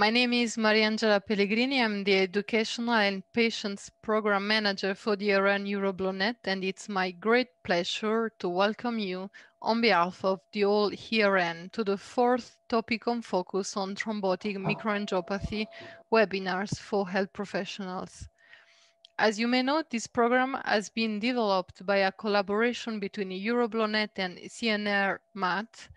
My name is Mariangela Pellegrini. I'm the Educational and Patients Program Manager for the ERN EuroBloodNet, and it's my great pleasure to welcome you on behalf of the whole ERN to the fourth topic on focus on thrombotic microangiopathy webinars for health professionals. As you may know, this program has been developed by a collaboration between EuroBloodNet and CNR MAT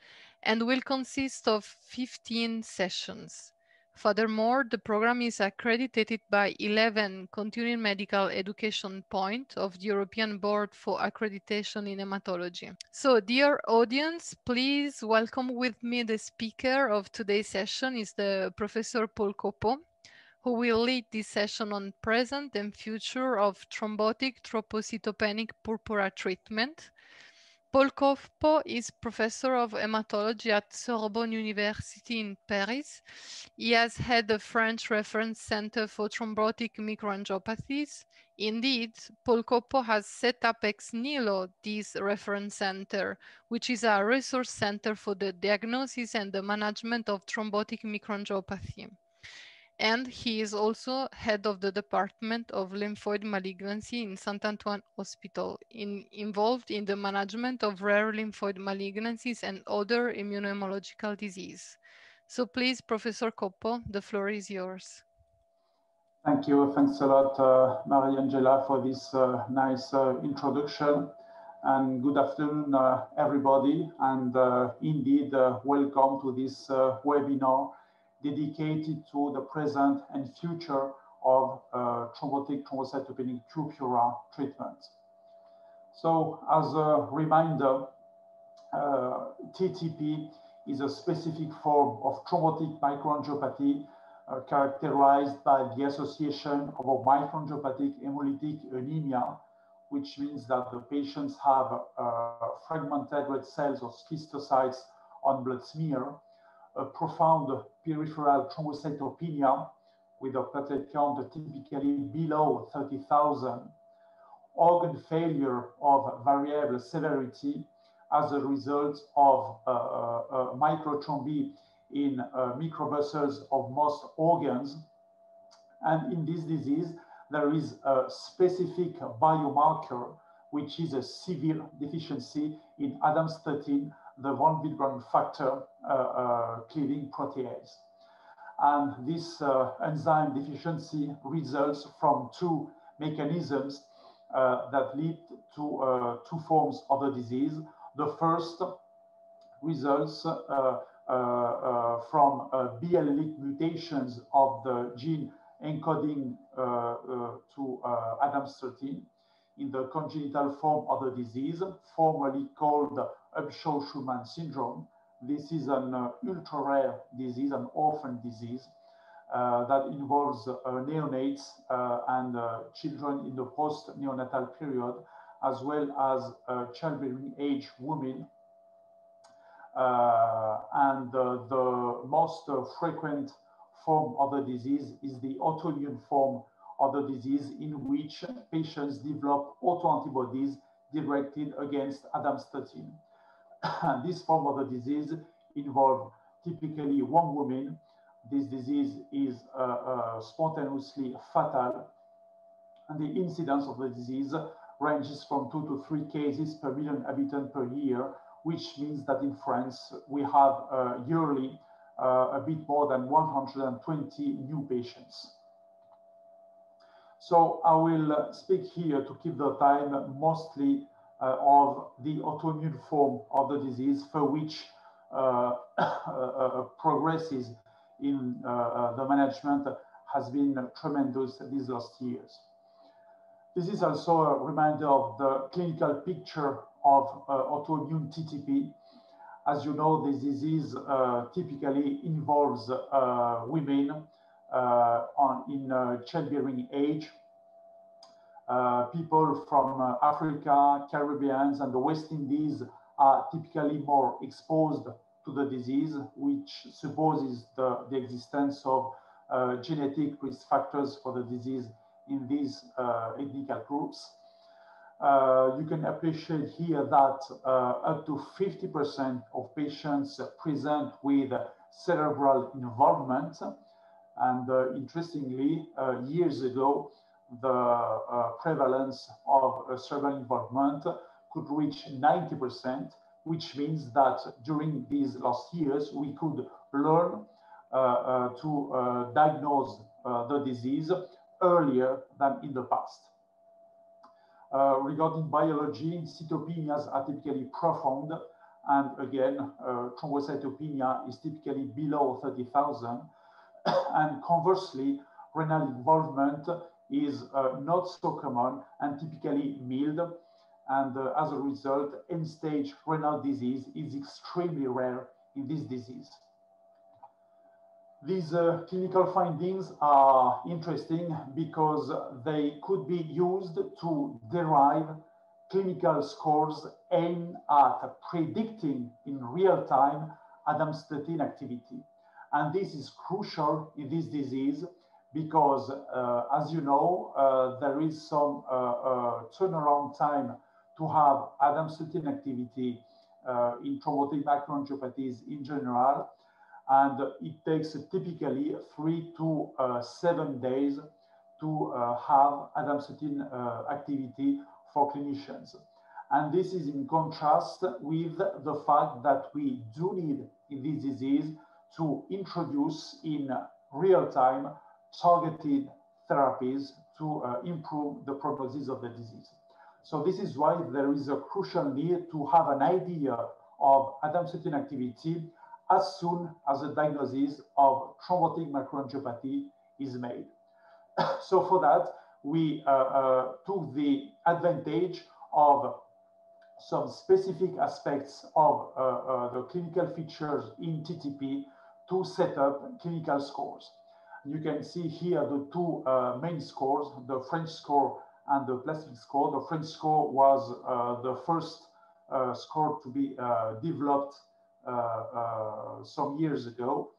and will consist of 15 sessions. Furthermore, the program is accredited by 11 continuing medical education point of the European Board for Accreditation in Hematology. So, dear audience, please welcome with me the speaker of today's session is the Professor Paul Coppo, who will lead this session on present and future of thrombotic thrombocytopenic purpura treatment Paul Coppo is professor of hematology at Sorbonne University in Paris. He has had the French Reference Center for Thrombotic Microangiopathies. Indeed, Paul Coppo has set up ex nihilo this reference center, which is a resource center for the diagnosis and the management of thrombotic microangiopathy and he is also head of the Department of Lymphoid Malignancy in Saint Antoine Hospital, in, involved in the management of rare lymphoid malignancies and other immunohematological disease. So please, Professor Coppo, the floor is yours. Thank you. Thanks a lot, uh, Mariangela, for this uh, nice uh, introduction. And good afternoon, uh, everybody. And uh, indeed, uh, welcome to this webinar dedicated to the present and future of uh, thrombotic thrombocytopenic purpura treatment. So as a reminder, uh, TTP is a specific form of thrombotic microangiopathy uh, characterized by the association of a microangiopathic hemolytic anemia, which means that the patients have uh, fragmented red cells or schistocytes on blood smear, a profound peripheral thrombocytopenia with a platelet count typically below 30,000, organ failure of variable severity as a result of uh, uh, microthrombi in uh, microvessels of most organs. And in this disease, there is a specific biomarker, which is a severe deficiency in ADAMTS 13 the von Willebrand factor uh, uh, cleaving protease. And this uh, enzyme deficiency results from two mechanisms that lead to two forms of the disease. The first results uh, uh, from uh, biallelic mutations of the gene encoding to ADAMTS 13 in the congenital form of the disease, formerly called Upshaw-Schulman syndrome. This is an uh, ultra-rare disease, an orphan disease uh, that involves uh, neonates uh, and uh, children in the post-neonatal period, as well as childbearing age women. and the most frequent form of the disease is the autoimmune form of the disease in which patients develop autoantibodies directed against ADAMTS 13. this form of the disease involves typically one woman. This disease is uh, uh, spontaneously fatal, and the incidence of the disease ranges from two to three cases per million inhabitants per year, which means that in France, we have uh, yearly uh, a bit more than 120 new patients. So I will speak here to keep the time mostly of the autoimmune form of the disease for which uh, uh, progresses in the management has been tremendous these last years. This is also a reminder of the clinical picture of autoimmune TTP. As you know, this disease typically involves women on, in childbearing age uh, people from uh, Africa, Caribbeans, and the West Indies are typically more exposed to the disease, which supposes the, the existence of uh, genetic risk factors for the disease in these uh, ethnic groups. Uh, you can appreciate here that uh, up to 50% of patients present with cerebral involvement. And uh, interestingly, uh, years ago, the prevalence of cerebral involvement could reach 90%, which means that during these last years, we could learn uh, uh, to uh, diagnose the disease earlier than in the past. regarding biology, cytopenias are typically profound, and again, thrombocytopenia is typically below 30,000. and conversely, renal involvement is uh, not so common and typically mild and uh, as a result, end-stage renal disease is extremely rare in this disease. These uh, clinical findings are interesting because they could be used to derive clinical scores aimed at predicting in real time ADAMTS 13 activity. And this is crucial in this disease because, uh, as you know, uh, there is some uh, turnaround time to have ADAMTS 13 activity in thrombotic microangiopathies in general. And it takes typically three to seven days to have ADAMTS 13 uh, activity for clinicians. And this is in contrast with the fact that we do need in this disease to introduce in real time targeted therapies to uh, improve the prognosis of the disease. So this is why there is a crucial need to have an idea of ADAMTS 13 activity as soon as the diagnosis of thrombotic microangiopathy is made. so for that, we uh, uh, took the advantage of some specific aspects of uh, uh the clinical features in TTP to set up clinical scores. You can see here the two uh, main scores, the French score and the PLASMIC score. The French score was uh, the first uh, score to be uh, developed some years ago.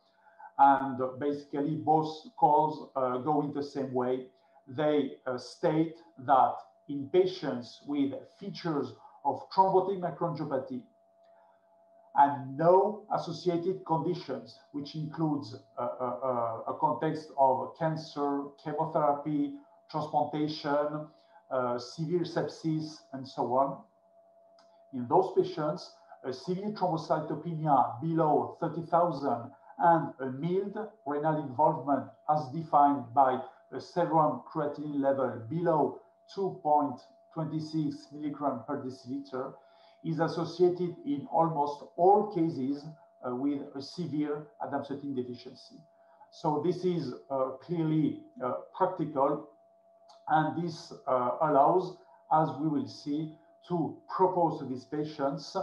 And basically both scores go in the same way. They state that in patients with features of thrombotic microangiopathy and no associated conditions, which includes a, a, a, context of cancer, chemotherapy, transplantation, uh, severe sepsis, and so on. In those patients, a severe thrombocytopenia below 30,000 and a mild renal involvement as defined by a serum creatinine level below 2.26 milligram per deciliter is associated in almost all cases uh, with a severe ADAMTS 13 deficiency. So this is uh, clearly uh, practical and this uh, allows, as we will see, to propose to these patients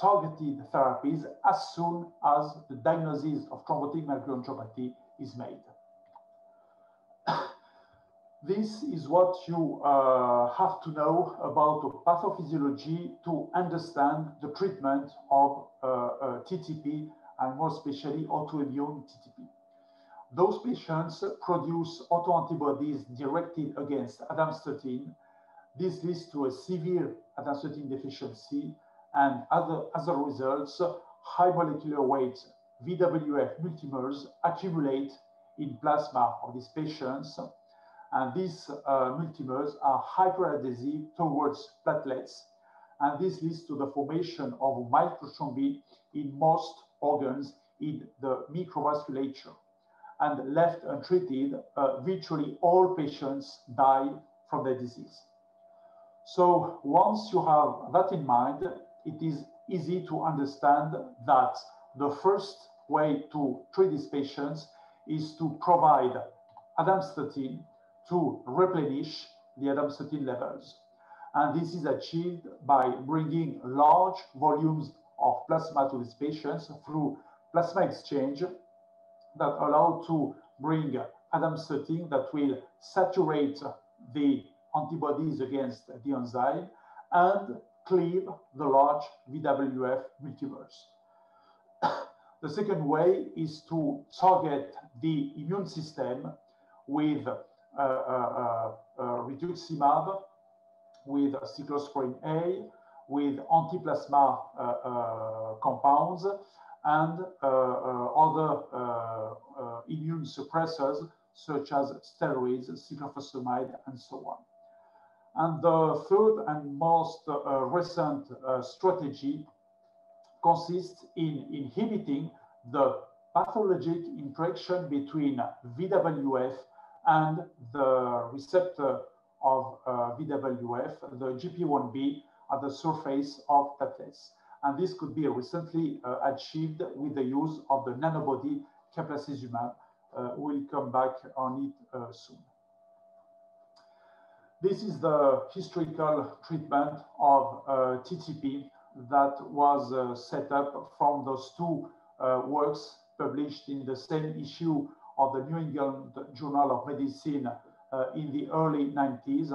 targeted therapies as soon as the diagnosis of thrombotic microangiopathy is made. This is what you uh, have to know about the pathophysiology to understand the treatment of uh, uh, TTP and more especially autoimmune TTP. Those patients produce autoantibodies directed against ADAMTS 13. This leads to a severe ADAMTS 13 deficiency and other, as a result, high molecular weight VWF multimers accumulate in plasma of these patients. And these uh, multimers are hyperadhesive towards platelets. And this leads to the formation of microthrombi in most organs in the microvasculature and left untreated, uh, virtually all patients die from the disease. So once you have that in mind, it is easy to understand that the first way to treat these patients is to provide ADAMTS 13 to replenish the ADAMTS 13 levels. And this is achieved by bringing large volumes of plasma to these patients through plasma exchange that allow to bring ADAMTS 13 that will saturate the antibodies against the enzyme and cleave the large VWF multimers. the second way is to target the immune system with rituximab, with cyclosporin A, with antiplasma uh, uh, compounds, and other immune suppressors such as steroids, cyclophosphamide, and so on. And the third and most uh, recent uh, strategy consists in inhibiting the pathologic interaction between VWF and the receptor of uh, VWF, the GP1B, at the surface of platelets. And this could be recently uh, achieved with the use of the nanobody caplacizumab. Uh, we'll come back on it soon. This is the historical treatment of uh, TTP that was uh, set up from those two uh, works published in the same issue of the New England Journal of Medicine uh, in the early 90s.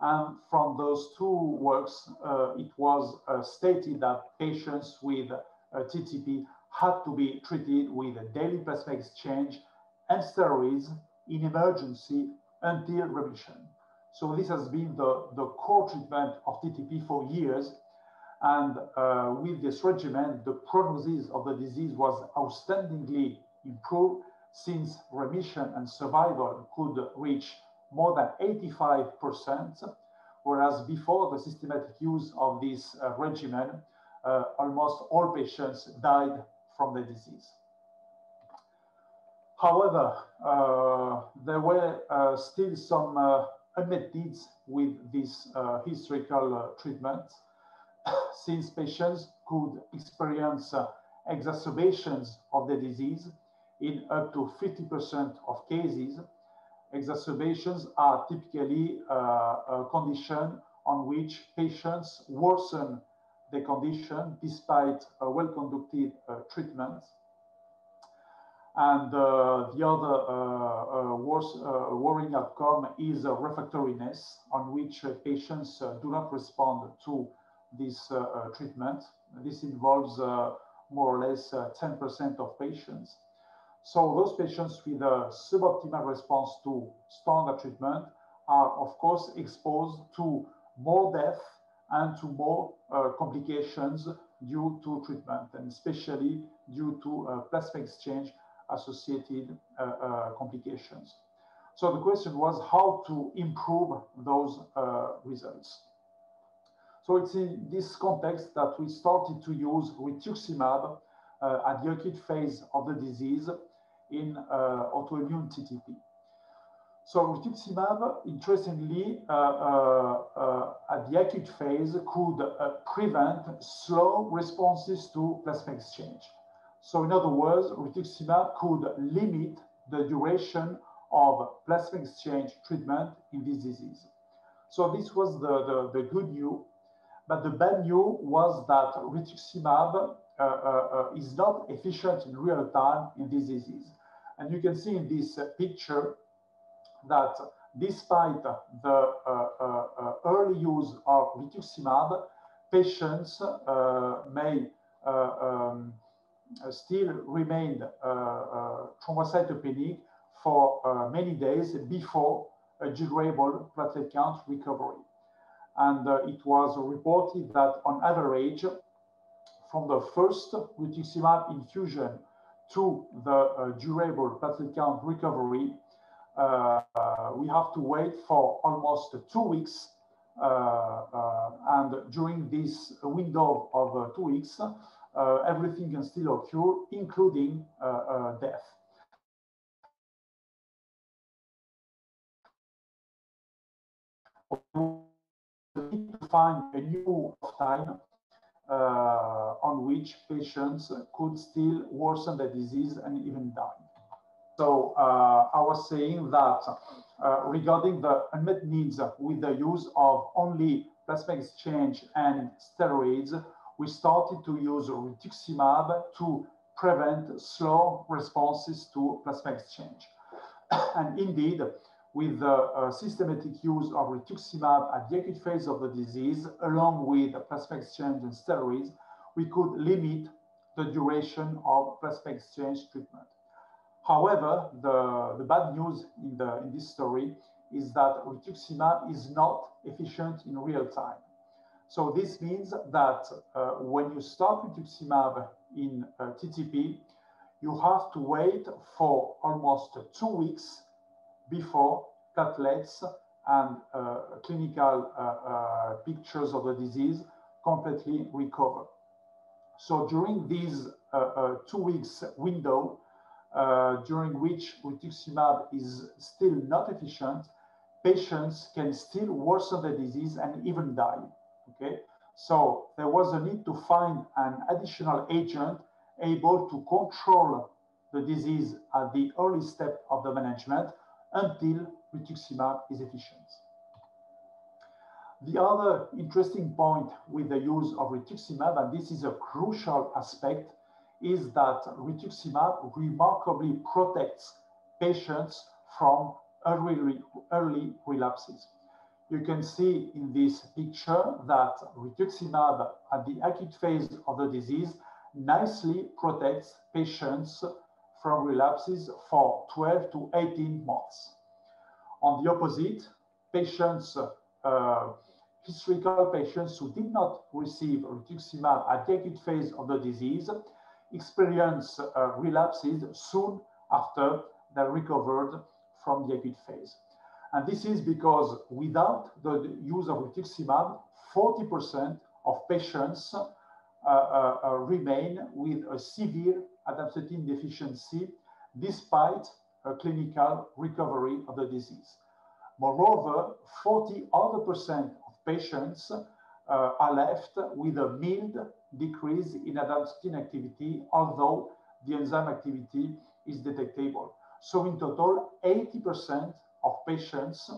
And from those two works, uh, it was uh, stated that patients with TTP had to be treated with a daily plasma exchange and steroids in emergency until remission. So this has been the, the core treatment of TTP for years. And uh, with this regimen, the prognosis of the disease was outstandingly improved since remission and survival could reach more than 85%, whereas before the systematic use of this uh, regimen, uh, almost all patients died from the disease. However, uh, there were uh, still some uh, unmet needs with this uh, historical treatment, since patients could experience exacerbations of the disease in up to 50% of cases. Exacerbations are typically uh, a condition on which patients worsen the condition despite a well-conducted uh, treatment and uh, the other uh, uh, worse, uh, worrying outcome is refractoriness, on which patients do not respond to this treatment. This involves more or less 10% of patients. So those patients with a suboptimal response to standard treatment are, of course, exposed to more death and to more uh, complications due to treatment, and especially due to uh, plasma exchange associated uh, uh, complications. So the question was how to improve those uh, results. So it's in this context that we started to use rituximab at the acute phase of the disease in autoimmune TTP. So rituximab, interestingly, uh, uh, uh, at the acute phase could prevent slow responses to plasma exchange. So in other words, rituximab could limit the duration of plasma exchange treatment in this disease. So this was the, the, the good news. But the bad news was that rituximab uh, uh, uh, is not efficient in real time in this disease. And you can see in this uh, picture that despite the uh, uh, early use of rituximab, patients may um, uh, still remain uh, uh, thrombocytopenic for many days before a durable platelet count recovery. And it was reported that on average, from the first rituximab infusion to the uh, durable platelet count recovery, uh, we have to wait for almost two weeks. Uh, and during this window of two weeks, uh, everything can still occur, including uh, uh, death. need to find a new time uh, on which patients could still worsen the disease and even die. So uh, I was saying that uh, regarding the unmet needs with the use of only plasma exchange and steroids, we started to use rituximab to prevent slow responses to plasma exchange. and indeed, with the uh, systematic use of rituximab at the acute phase of the disease, along with plasma exchange and steroids, we could limit the duration of plasma exchange treatment. However, the, the bad news in, the, in this story is that rituximab is not efficient in real time. So this means that uh, when you start rituximab in uh, TTP, you have to wait for almost two weeks before platelets and uh, clinical uh, uh, pictures of the disease completely recover. So during this uh, two weeks window, during which rituximab is still not efficient, patients can still worsen the disease and even die. Okay, so there was a need to find an additional agent able to control the disease at the early step of the management until rituximab is efficient. The other interesting point with the use of rituximab, and this is a crucial aspect, is that rituximab remarkably protects patients from early, early relapses. You can see in this picture that rituximab at the acute phase of the disease nicely protects patients from relapses for 12 to 18 months. On the opposite, patients, uh, historical patients who did not receive rituximab at the acute phase of the disease experience uh, relapses soon after they recovered from the acute phase. And this is because without the use of rituximab, 40% of patients uh, uh, uh, remain with a severe ADAMTS 13 deficiency despite a clinical recovery of the disease. Moreover, 40 other percent of patients uh, are left with a mild decrease in ADAMTS 13 activity, although the enzyme activity is detectable. So in total, 80% of patients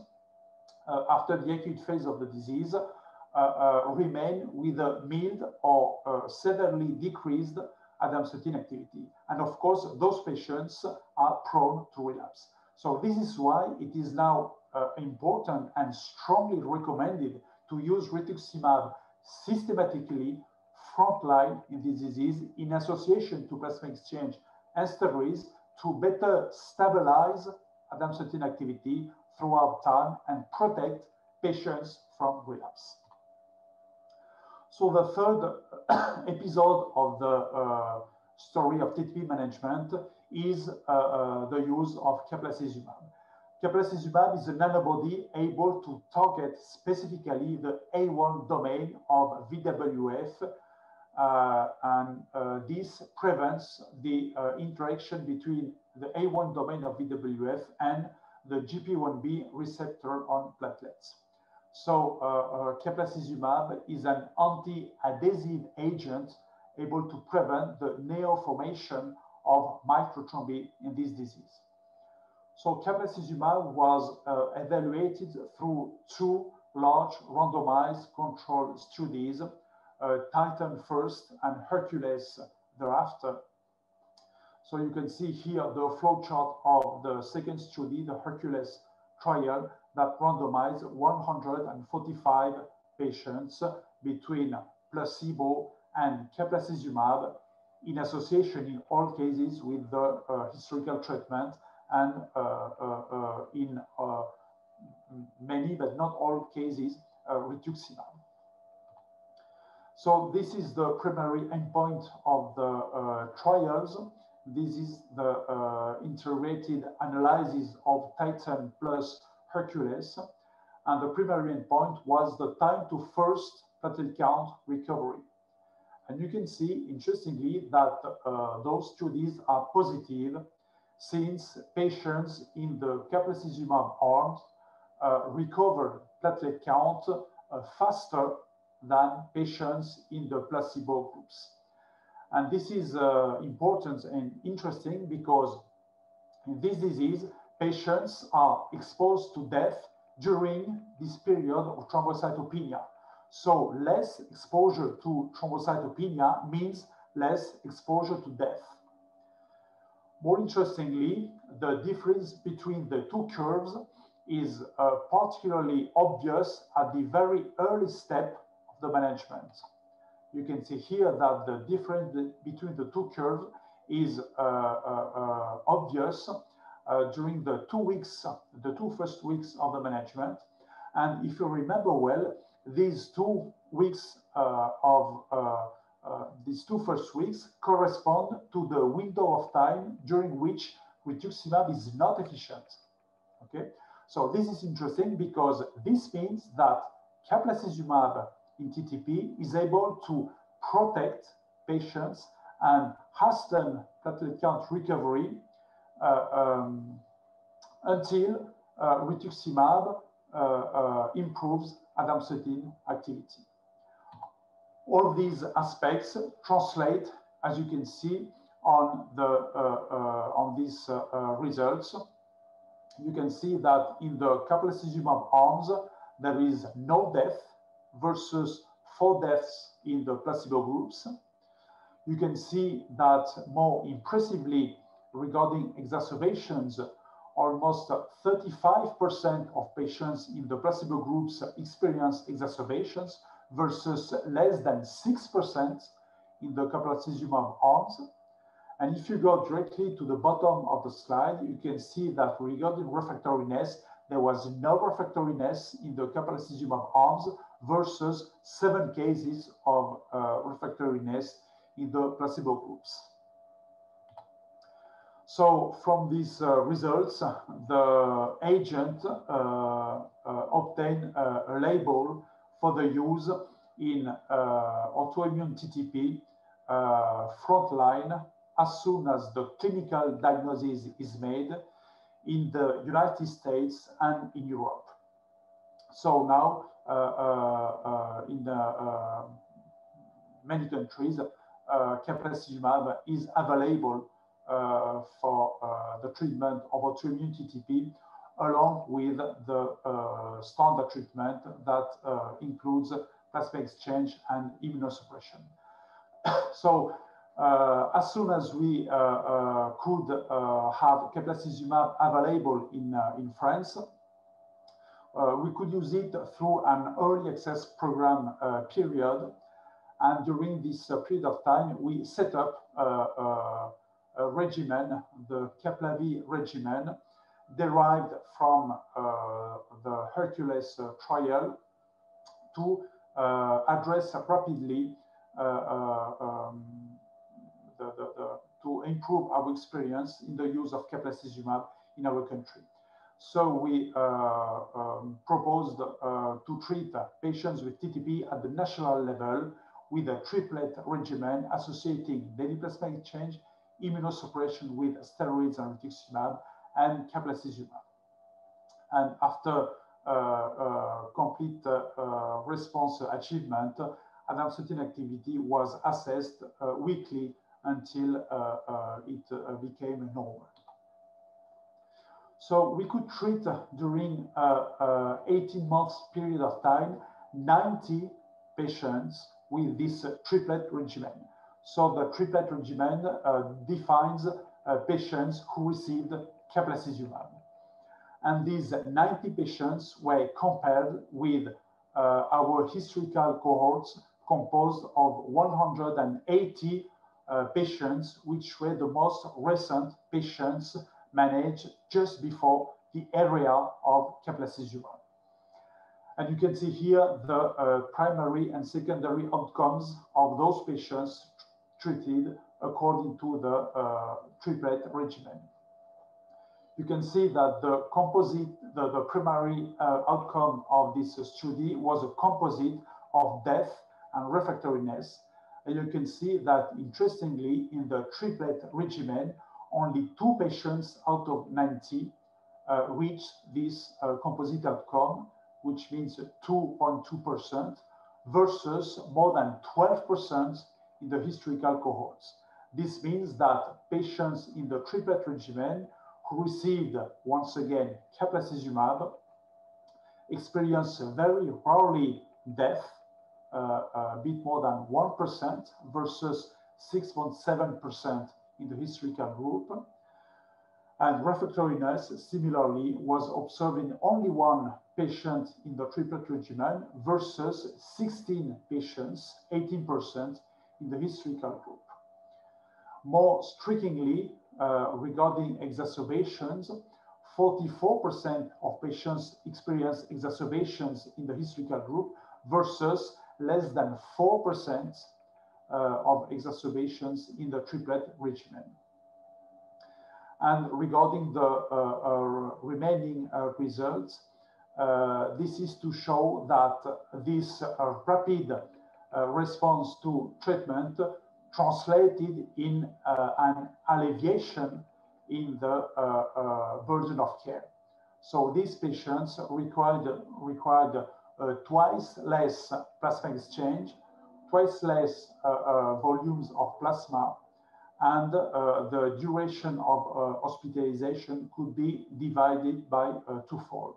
uh, after the acute phase of the disease uh, uh, remain with a mild or severely decreased ADAMTS 13 activity. And of course, those patients are prone to relapse. So this is why it is now uh, important and strongly recommended to use rituximab systematically frontline in this disease in association to plasma exchange and steroids to better stabilize ADAMTS 13 activity throughout time and protect patients from relapse. So the third episode of the uh, story of TTP management is uh, uh, the use of caplacizumab. Caplacizumab is a nanobody able to target specifically the A1 domain of VWF uh, and uh, this prevents the uh, interaction between the A1 domain of VWF and the GP1B receptor on platelets. So uh, caplacizumab is an anti-adhesive agent able to prevent the neoformation of microthrombi in this disease. So caplacizumab was uh, evaluated through two large randomized control studies uh, Titan first and Hercules thereafter. So you can see here the flowchart of the second study, the Hercules trial that randomized 145 patients between placebo and caplacizumab in association in all cases with the uh, historical treatment and uh, uh, uh in uh, many, but not all cases, uh, rituximab. So this is the primary endpoint of the trials. This is the integrated analysis of Titan plus Hercules. And the primary endpoint was the time to first platelet count recovery. And you can see, interestingly, that uh, those studies are positive since patients in the caplacizumab arms uh, recovered platelet count uh, faster than patients in the placebo groups. And this is uh, important and interesting because in this disease, patients are exposed to death during this period of thrombocytopenia. So less exposure to thrombocytopenia means less exposure to death. More interestingly, the difference between the two curves is uh, particularly obvious at the very early step of the management. You can see here that the difference between the two curves is uh, uh, obvious during the two weeks, the two first weeks of the management. And if you remember well, these two weeks of uh, these two first weeks correspond to the window of time during which rituximab is not efficient. Okay, so this is interesting because this means that caplacizumab in TTP is able to protect patients and hasten platelet count recovery uh, um, until rituximab uh, uh improves ADAMTS 13 activity. All these aspects translate, as you can see, on the uh, on these results. You can see that in the caplacizumab arms, there is no death versus four deaths in the placebo groups. You can see that more impressively regarding exacerbations, almost 35% of patients in the placebo groups experience exacerbations, versus less than 6% in the caplacizumab arms. And if you go directly to the bottom of the slide, you can see that regarding refractoriness, there was no refractoriness in the caplacizumab arms versus seven cases of uh, refractoriness in the placebo groups. So from these uh, results, the agent uh, uh obtained a label for the use in autoimmune TTP frontline as soon as the clinical diagnosis is made in the United States and in Europe. So now, uh, uh, in uh, many countries, uh, is available for the treatment of autoimmune TTP along with the uh, standard treatment that uh, includes plasma exchange and immunosuppression. so uh, as soon as we uh, uh, could uh, have caplacizumab available in, in France, we could use it through an early access program period. And during this period of time, we set up a regimen, the Caplavi regimen, derived from uh, the Hercules uh, trial to uh, address rapidly um, the, the, the, to improve our experience in the use of caplacizumab in our country. So we uh, um, proposed uh, to treat patients with TTP at the national level with a triplet regimen associating daily plasma exchange, immunosuppression with steroids and rituximab, and caplacizumab. And after uh, uh, complete uh, uh response achievement, ADAMTS 13 activity was assessed uh, weekly until uh, it became normal. So we could treat during 18 months period of time 90 patients with this triplet regimen. So the triplet regimen uh, defines uh, patients who received caplacizumab. And these 90 patients were compared with uh, our historical cohorts composed of 180 uh, patients, which were the most recent patients managed just before the area of caplacizumab. And you can see here the uh, primary and secondary outcomes of those patients treated according to the uh, triplet regimen you can see that the composite, the, the primary uh, outcome of this study was a composite of death and refractoriness. And you can see that interestingly, in the triplet regimen, only two patients out of 90 uh, reached this uh, composite outcome, which means 2.2% versus more than 12% in the historical cohorts. This means that patients in the triplet regimen who received once again caplacizumab experienced very rarely death, uh, a bit more than 1% versus 6.7% in the historical group. And refractoriness, similarly, was observed in only one patient in the triplet regimen versus 16 patients, 18% in the historical group. More strikingly, uh, regarding exacerbations, 44% of patients experience exacerbations in the historical group versus less than 4% uh, of exacerbations in the triplet regimen. And regarding the uh, uh, remaining results, this is to show that this rapid response to treatment translated in an alleviation in the burden of care. So these patients required, required uh, twice less plasma exchange, twice less uh, uh, volumes of plasma, and uh, the duration of hospitalization could be divided by twofold.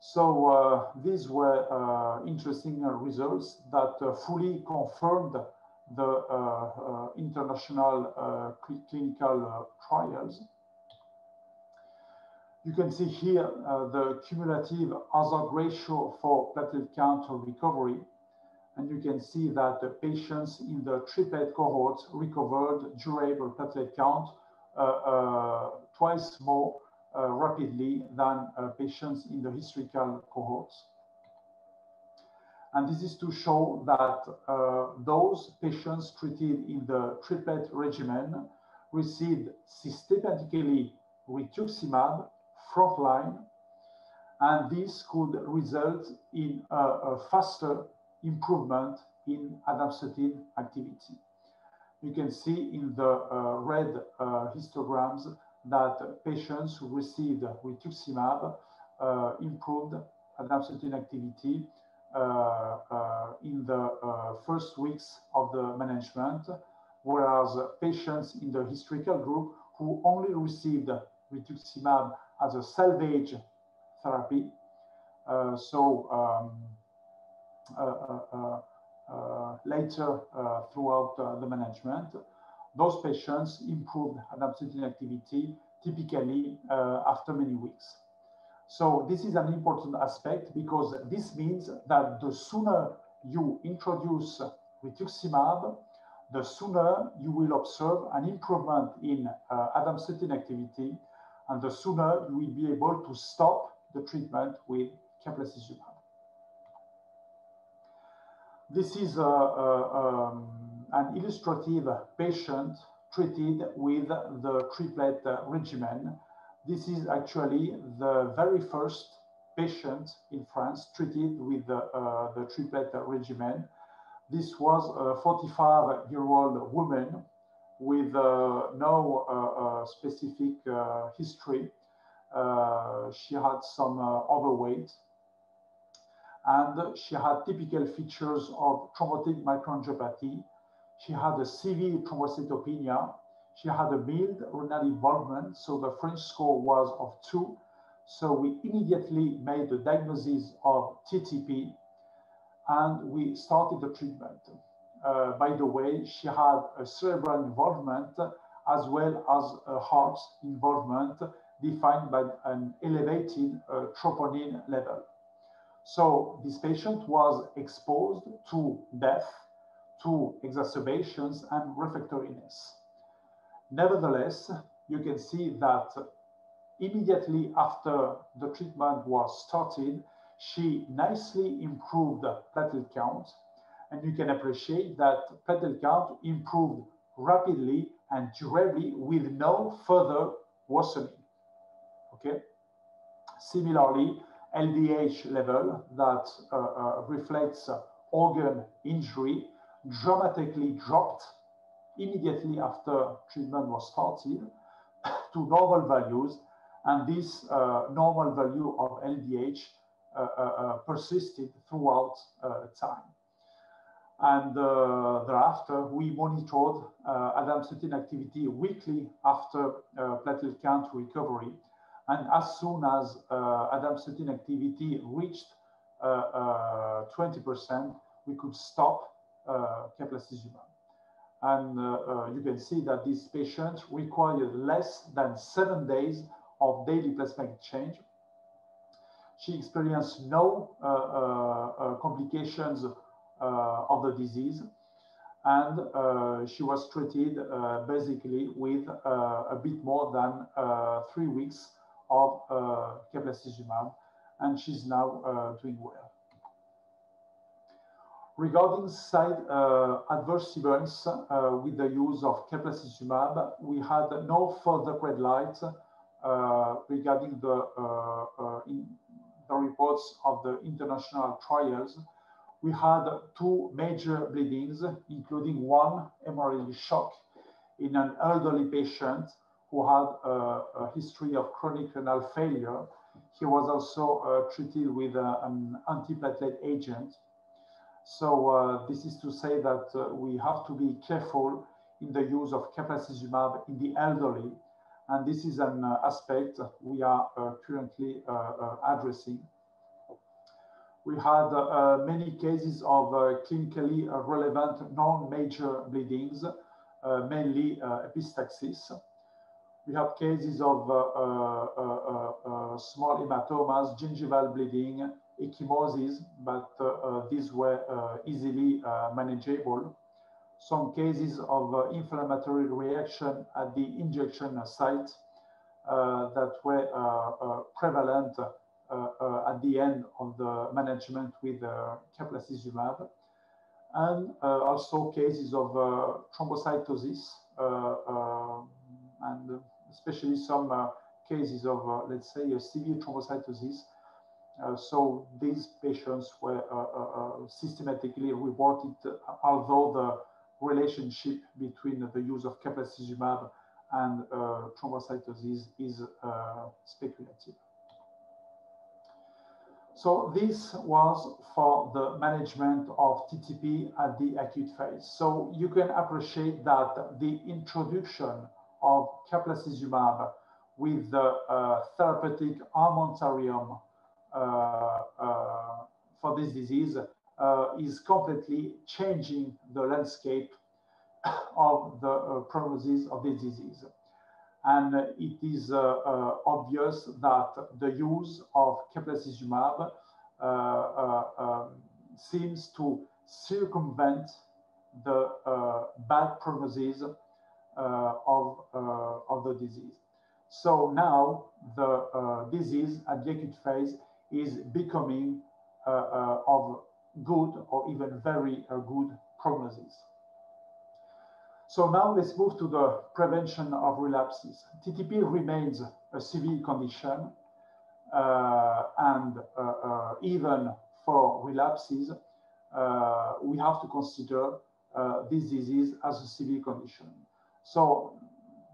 So these were interesting results that fully confirmed the international clinical trials. You can see here uh, the cumulative hazard ratio for platelet count recovery and you can see that the patients in the triplet cohorts recovered durable platelet count uh, uh, twice more uh, rapidly than uh, patients in the historical cohorts. And this is to show that uh, those patients treated in the triplet regimen received systematically rituximab frontline, and this could result in a, a faster improvement in ADAMTS 13 activity. You can see in the uh, red uh, histograms that patients who received rituximab uh, improved ADAMTS 13 activity uh, uh, in the uh, first weeks of the management, whereas patients in the historical group who only received rituximab as a salvage therapy, so um, uh, uh, uh, later throughout the management, those patients improved ADAMTS 13 activity typically after many weeks. So this is an important aspect because this means that the sooner you introduce rituximab, the sooner you will observe an improvement in uh, ADAMTS 13 activity, and the sooner you will be able to stop the treatment with caplacizumab. This is a, a, um, an illustrative patient treated with the triplet regimen. This is actually the very first patient in France treated with the, uh, the triplet regimen. This was a 45 year old woman with uh, no uh, uh specific uh, history. Uh, she had some overweight and she had typical features of thrombotic microangiopathy. She had a severe thrombocytopenia. She had a mild renal involvement, so the French score was of two. So we immediately made the diagnosis of TTP and we started the treatment. Uh, by the way, she had a cerebral involvement as well as a heart involvement defined by an elevated uh, troponin level. So this patient was exposed to death, to exacerbations and refractoriness. Nevertheless, you can see that immediately after the treatment was started, she nicely improved platelet count. And you can appreciate that platelet count improved rapidly and durably with no further worsening. Okay. Similarly, LDH level that uh, uh, reflects organ injury dramatically dropped immediately after treatment was started to normal values. And this uh, normal value of LDH uh, uh, persisted throughout time. And thereafter, we monitored ADAMTS 13 activity weekly after platelet count recovery and as soon as uh, ADAMTS 13 activity reached 20%, uh, uh, we could stop uh, caplacizumab. And uh, uh, you can see that these patients required less than seven days of daily plasma exchange. She experienced no complications of the disease and uh, she was treated uh, basically with uh, a bit more than three weeks of uh, and she's now doing well. Regarding side uh, adverse events uh, with the use of caplacizumab, we had no further red light uh, regarding the, in the reports of the international trials. We had two major bleedings, including one hemorrhagic shock in an elderly patient who had a, a history of chronic renal failure. He was also uh, treated with uh, an antiplatelet agent. So uh, this is to say that uh, we have to be careful in the use of caplacizumab in the elderly. And this is an uh, aspect we are uh, currently uh, uh, addressing. We had many cases of clinically relevant non-major bleedings, mainly epistaxis. We have cases of small hematomas, gingival bleeding, ecchymosis, but uh, uh, these were uh, easily manageable. Some cases of inflammatory reaction at the injection site that were prevalent at the end of the management with caplacizumab and uh, also cases of uh, thrombocytosis uh, and especially some cases of, let's say, severe thrombocytosis so these patients were uh, uh, systematically reported, although the relationship between the use of caplacizumab and thrombocytosis is speculative. So this was for the management of TTP at the acute phase. So you can appreciate that the introduction of caplacizumab with the uh, therapeutic armamentarium uh, uh, for this disease uh, is completely changing the landscape of the prognosis of this disease. And it is obvious that the use of caplacizumab um, seems to circumvent the uh, bad prognosis uh, of, uh, of the disease. So now the disease at the acute phase is becoming uh, uh, of good or even very uh, good prognosis. So now let's move to the prevention of relapses. TTP remains a severe condition uh, and uh, uh, even for relapses, we have to consider this disease as a severe condition. So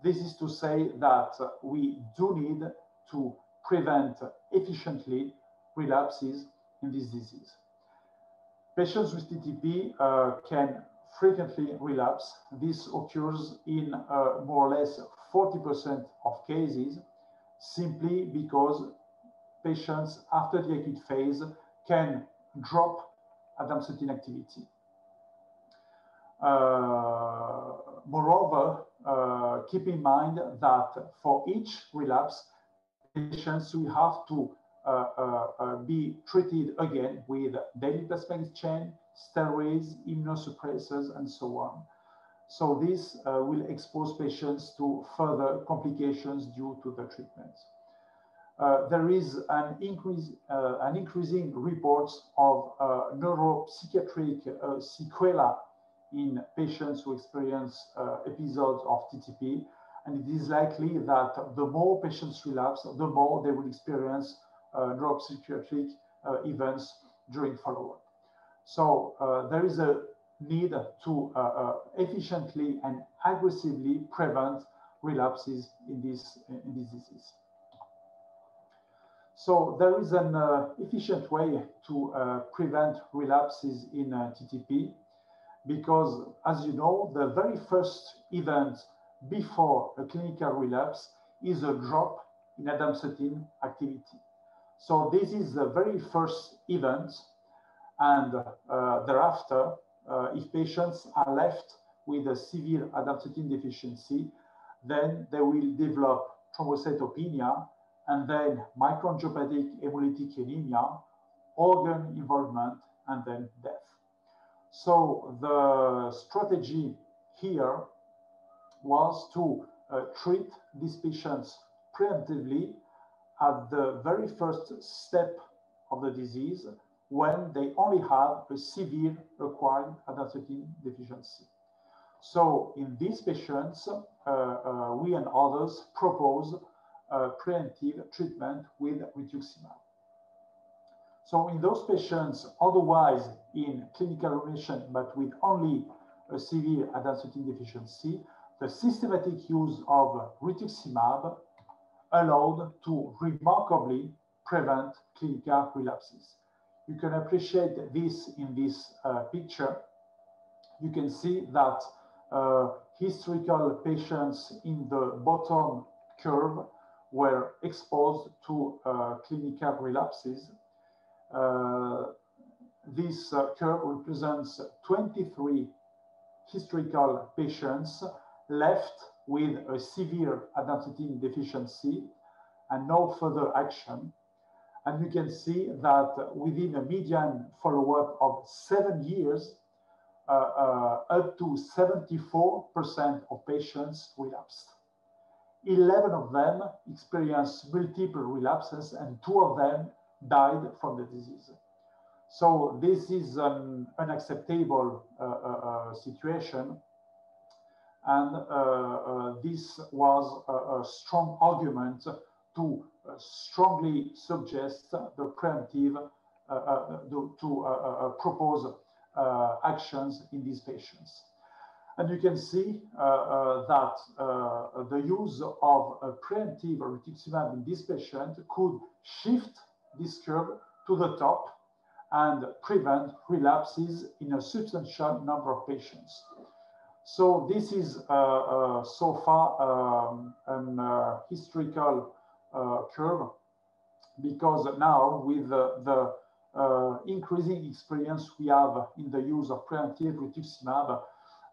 this is to say that we do need to prevent efficiently relapses in this disease. Patients with TTP uh, can frequently relapse. This occurs in uh, more or less 40% of cases simply because patients after the acute phase can drop ADAMTS13 activity. Uh, moreover, uh, keep in mind that for each relapse, patients will have to be treated again with daily plasma exchange, steroids, immunosuppressors, and so on. So this will expose patients to further complications due to the treatments. Uh, there is an increase, uh, an increasing reports of uh, neuropsychiatric sequela in patients who experience episodes of TTP, and it is likely that the more patients relapse, the more they will experience uh, neuropsychiatric uh, events during follow-up. So uh, there is a need to efficiently and aggressively prevent relapses in this, in this disease. So there is an uh, efficient way to uh, prevent relapses in uh, TTP because as you know, the very first event before a clinical relapse is a drop in ADAMTS13 activity. So this is the very first event. And uh, thereafter, uh, if patients are left with a severe ADAMTS13 deficiency, then they will develop thrombocytopenia and then microangiopathic hemolytic anemia, organ involvement, and then death. So the strategy here was to uh, treat these patients preemptively at the very first step of the disease when they only have a severe acquired ADAMTS13 deficiency. So in these patients, uh, uh, we and others propose preemptive treatment with rituximab. So in those patients, otherwise in clinical remission, but with only a severe ADAMTS13 deficiency, the systematic use of rituximab allowed to remarkably prevent clinical relapses. You can appreciate this in this uh, picture. You can see that uh, historical patients in the bottom curve were exposed to uh, clinical relapses. Uh, this uh, curve represents 23 historical patients left with a severe ADAMTS13 deficiency and no further action. And you can see that within a median follow-up of seven years, uh, uh, up to 74% of patients relapsed. 11 of them experienced multiple relapses and two of them died from the disease. So this is an unacceptable uh, uh, uh situation. And uh, uh, this was a, a, strong argument to strongly suggest the preemptive, to, to propose actions in these patients. And you can see uh, uh, that uh, the use of a preemptive rituximab in this patient could shift this curve to the top and prevent relapses in a substantial number of patients. So this is uh, uh, so far um, an uh, historical curve because now with the, increasing experience we have in the use of preemptive rituximab,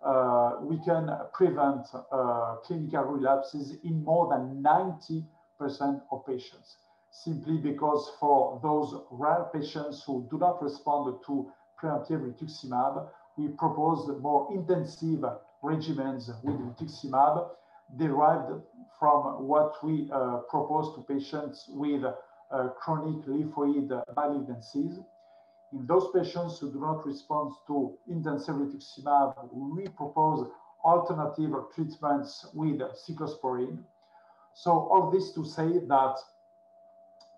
uh, we can prevent uh, clinical relapses in more than 90% of patients, simply because for those rare patients who do not respond to preemptive rituximab, we propose more intensive regimens with rituximab derived from what we uh, propose to patients with uh, chronic lymphoid malignancies in those patients who do not respond to intensive rituximab, we propose alternative treatments with cyclosporine. So all this to say that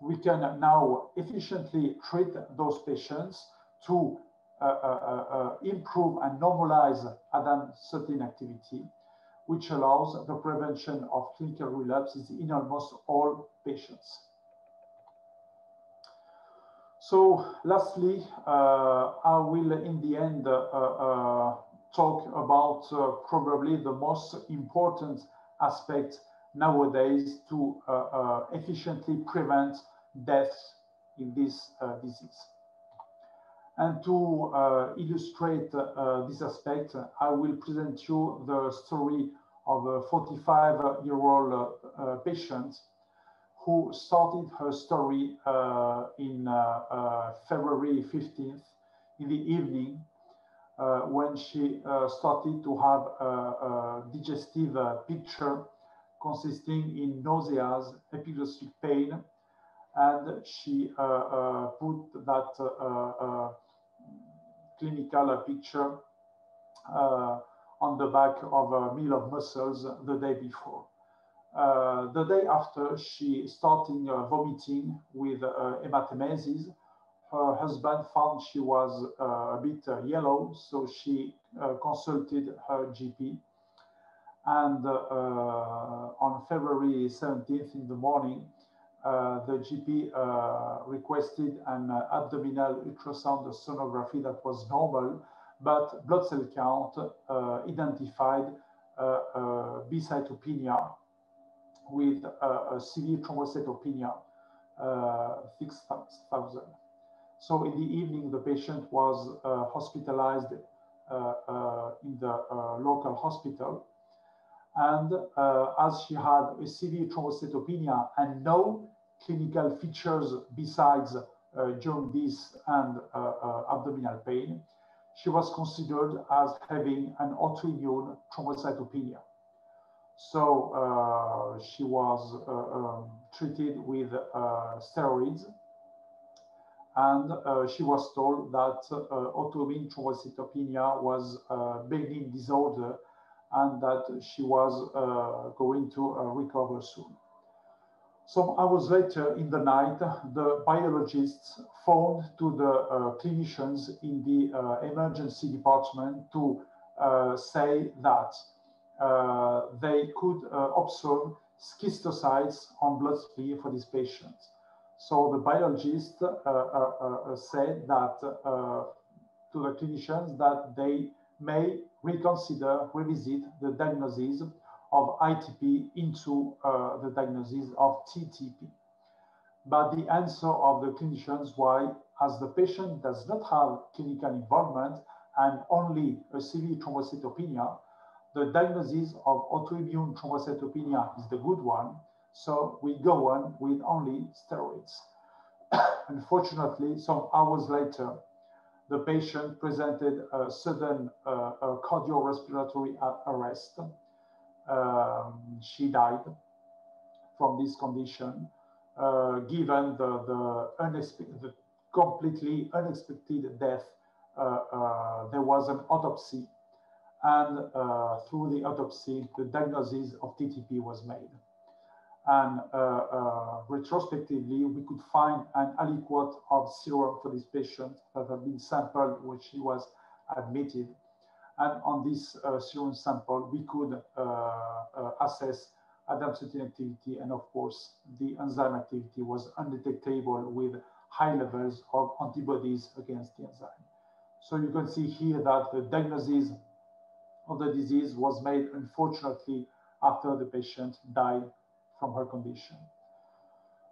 we can now efficiently treat those patients to Uh, uh, uh, improve and normalize ADAMTS13 activity, which allows the prevention of clinical relapses in almost all patients. So lastly, uh, I will in the end uh, uh, talk about probably the most important aspect nowadays to efficiently prevent death in this disease. And to uh, illustrate uh, this aspect, I will present you the story of a 45-year-old uh, patient who started her story uh, in uh, uh, February 15th in the evening when she started to have a, a digestive picture consisting in nauseas, epigastric pain, and she put that clinical picture on the back of a meal of mussels the day before. Uh, the day after, she started uh, vomiting with uh, hematemesis. Her husband found she was uh, a bit uh, yellow, so she consulted her GP. And on February 17th in the morning, Uh, the GP uh, requested an uh, abdominal ultrasound sonography that was normal, but blood cell count identified bicytopenia with a severe thrombocytopenia, uh, 6,000. So in the evening, the patient was uh, hospitalized in the local hospital. And as she had a severe thrombocytopenia and no clinical features besides jaundice and abdominal pain, she was considered as having an autoimmune thrombocytopenia. So uh, she was uh, um, treated with uh, steroids and uh, she was told that uh, autoimmune thrombocytopenia was a benign disorder and that she was going to recover soon. Some hours later in the night, the biologists phoned to the uh, clinicians in the uh, emergency department to uh, say that uh, they could uh, observe schistocytes on blood smear for these patients. So the biologist uh, said that to the clinicians that they may reconsider, revisit the diagnosis of ITP into uh, the diagnosis of TTP. But the answer of the clinicians why, as the patient does not have clinical involvement and only a severe thrombocytopenia, the diagnosis of autoimmune thrombocytopenia is the good one. So we go on with only steroids. Unfortunately, some hours later, the patient presented a sudden uh, cardiorespiratory arrest um, she died from this condition, uh, given the, the, the completely unexpected death. Uh, uh, there was an autopsy, and uh, through the autopsy, the diagnosis of TTP was made. And retrospectively, we could find an aliquot of serum for this patient that had been sampled when she was admitted and on this uh, serum sample, we could uh, uh, assess ADAMTS13 activity. And of course, the enzyme activity was undetectable with high levels of antibodies against the enzyme. So you can see here that the diagnosis of the disease was made, unfortunately, after the patient died from her condition.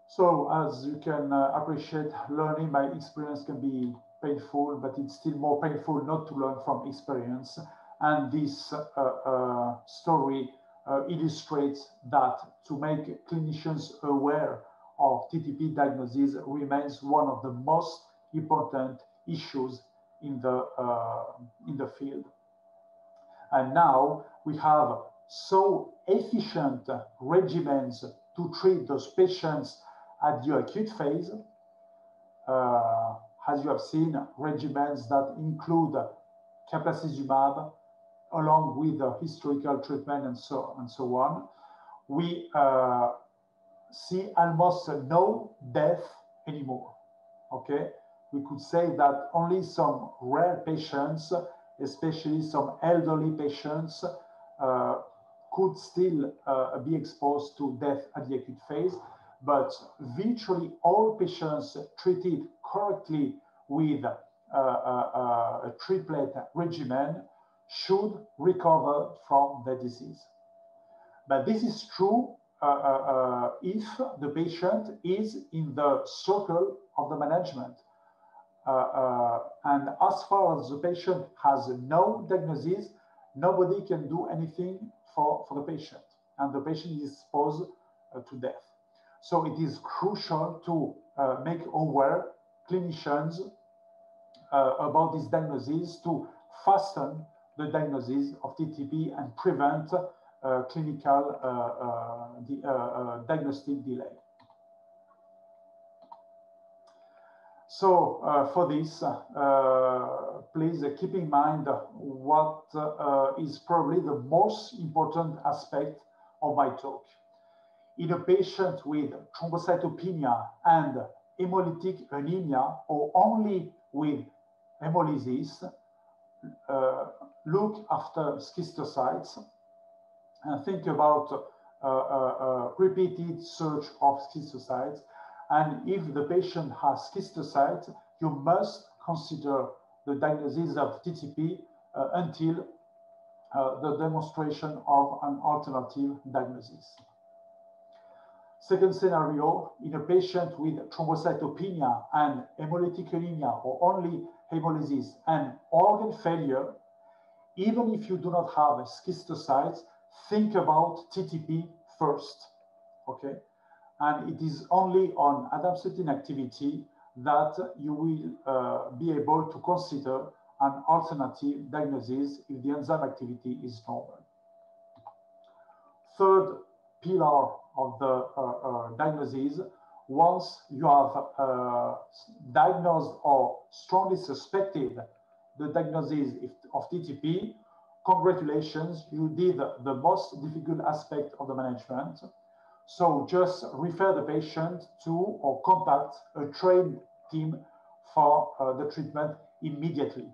So as you can uh, appreciate, learning by experience can be painful, but it's still more painful not to learn from experience. And this uh, uh, story uh, illustrates that to make clinicians aware of TTP diagnosis remains one of the most important issues in the, uh, in the field. And now we have so efficient regimens to treat those patients at the acute phase. Uh, as you have seen, regimens that include caplacizumab along with the historical treatment and so, and so on, we uh, see almost no death anymore, okay? We could say that only some rare patients, especially some elderly patients, uh, could still uh, be exposed to death at the acute phase, but virtually all patients treated correctly with a, a, a triplet regimen should recover from the disease. But this is true uh, uh, uh, if the patient is in the circle of the management. Uh, uh, and as far as the patient has no diagnosis, nobody can do anything for, for the patient. And the patient is exposed uh, to death. So it is crucial to make aware clinicians uh, about this diagnosis to fasten the diagnosis of TTP and prevent uh, clinical uh, the, diagnostic delay. So uh, for this, uh, please uh, keep in mind what is probably the most important aspect of my talk. In a patient with thrombocytopenia and hemolytic anemia or only with hemolysis, uh, look after schistocytes and think about uh, uh, uh, repeated search of schistocytes. And if the patient has schistocytes, you must consider the diagnosis of TTP uh, until uh, the demonstration of an alternative diagnosis. Second scenario, in a patient with thrombocytopenia and hemolytic anemia or only hemolysis and organ failure, even if you do not have schistocytes, think about TTP first, okay? And it is only on ADAMTS13 activity that you will uh, be able to consider an alternative diagnosis if the enzyme activity is normal. Third pillar of the uh, uh, diagnosis, once you have uh, diagnosed or strongly suspected the diagnosis of TTP, congratulations, you did the most difficult aspect of the management. So just refer the patient to or contact a trained team for uh, the treatment immediately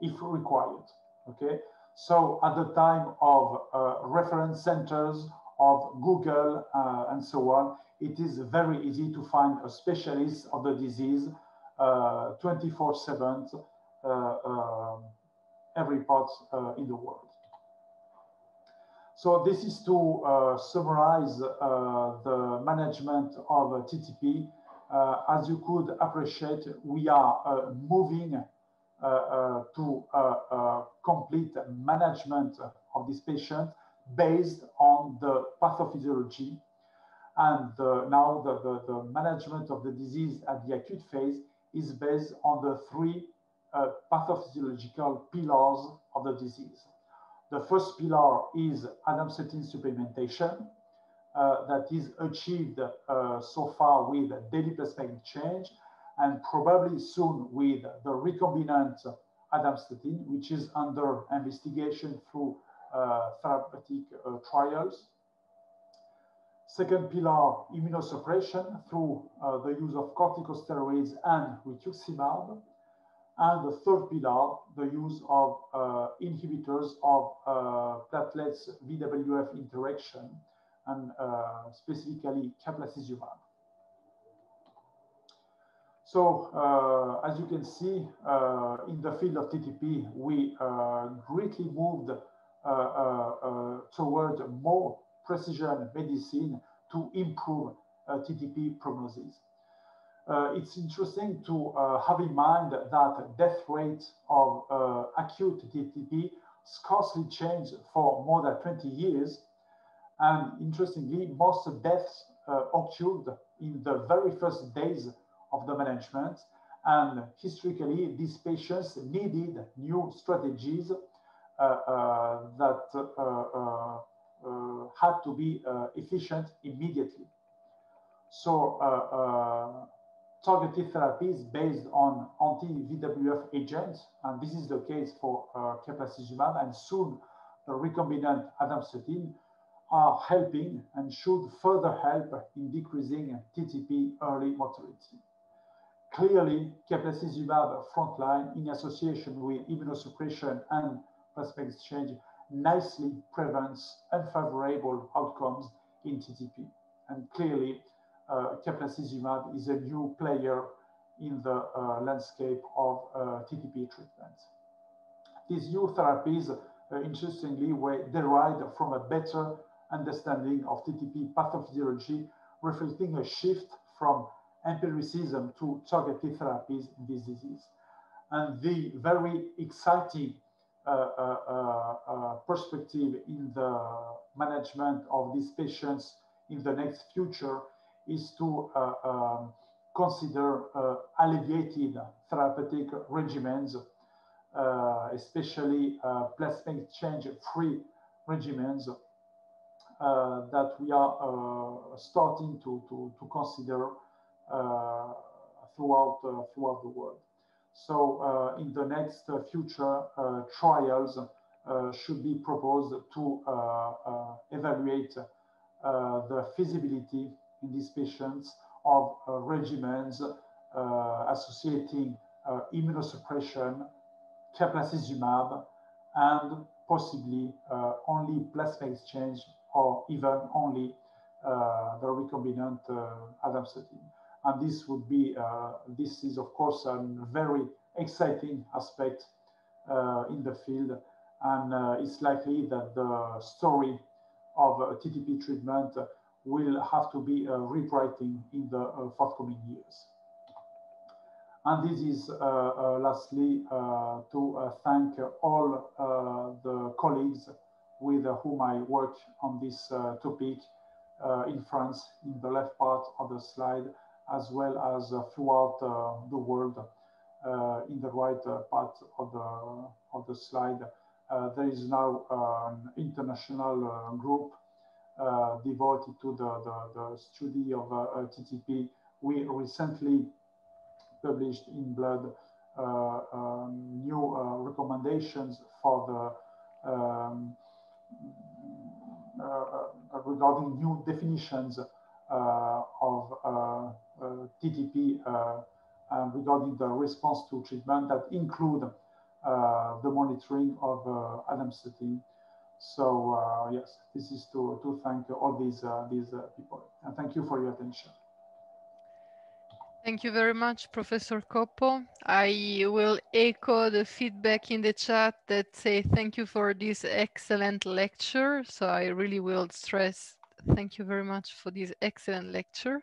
if required. Okay. So at the time of uh, reference centers of Google uh, and so on, it is very easy to find a specialist of the disease 24-7 uh, um, every part uh, in the world. So this is to uh, summarize the management of TTP. as you could appreciate, we are moving uh, uh, to uh, complete management of this patient based on the pathophysiology. And now the, the, the, management of the disease at the acute phase is based on the three pathophysiological pillars of the disease. The first pillar is ADAMTS13 supplementation, uh, that is achieved uh, so far with daily plasma change and probably soon with the recombinant ADAMTS13, which is under investigation through uh, therapeutic uh, trials. Second pillar, immunosuppression through uh, the use of corticosteroids and rituximab. And the third pillar, the use of uh, inhibitors of uh, platelets VWF interaction, and uh, specifically caplacizumab. So uh, as you can see, uh, in the field of TTP, we uh, greatly moved uh, uh, uh, toward more precision medicine to improve TTP prognosis. it's interesting to have in mind that death rate of acute TTP scarcely changed for more than 20 years. And interestingly, most deaths occurred in the very first days of the management. And historically, these patients needed new strategies Uh, uh, that uh, uh, had to be efficient immediately. So targeted therapies based on anti-VWF agents, and this is the case for uh, and soon the recombinant ADAMTS13 are helping and should further help in decreasing TTP early mortality. Clearly, caplacizumab frontline in association with immunosuppression and plasma exchange nicely prevents unfavorable outcomes in TTP. And clearly, uh, caplacizumab is a new player in the uh, landscape of uh, TTP treatment. These new therapies, uh, interestingly, were derived from a better understanding of TTP pathophysiology, reflecting a shift from empiricism to targeted therapies in this disease. And the very exciting perspective in the management of these patients in the next future is to uh, um, consider uh, alleviated therapeutic regimens, especially plasma exchange-free regimens that we are starting to, to, to consider uh, throughout, uh, throughout the world. So uh, in the next uh, future uh, trials uh, should be proposed to evaluate the feasibility in these patients of regimens associating immunosuppression, caplacizumab, and possibly uh, only plasma exchange or even only uh, the recombinant uh, ADAMTS13. And this would be, uh, this is of course a very exciting aspect uh, in the field. And uh, it's likely that the story of uh, TTP treatment will have to be uh, rewriting in the uh, forthcoming years. And this is lastly to thank all the colleagues with whom I work on this topic in France in the left part of the slide as well as uh, throughout uh, the world uh, in the right part of the, of the slide. there is now an international group uh, devoted to the, the, the study of uh, TTP. We recently published in Blood uh, um, new recommendations for the um, regarding new definitions of TTP regarding the response to treatment that include the monitoring of ADAMTS13 so uh, yes, this is to, to thank all these, uh, these uh, people. And thank you for your attention. Thank you very much, Professor Coppo. I will echo the feedback in the chat that say thank you for this excellent lecture. So I really will stress thank you very much for this excellent lecture.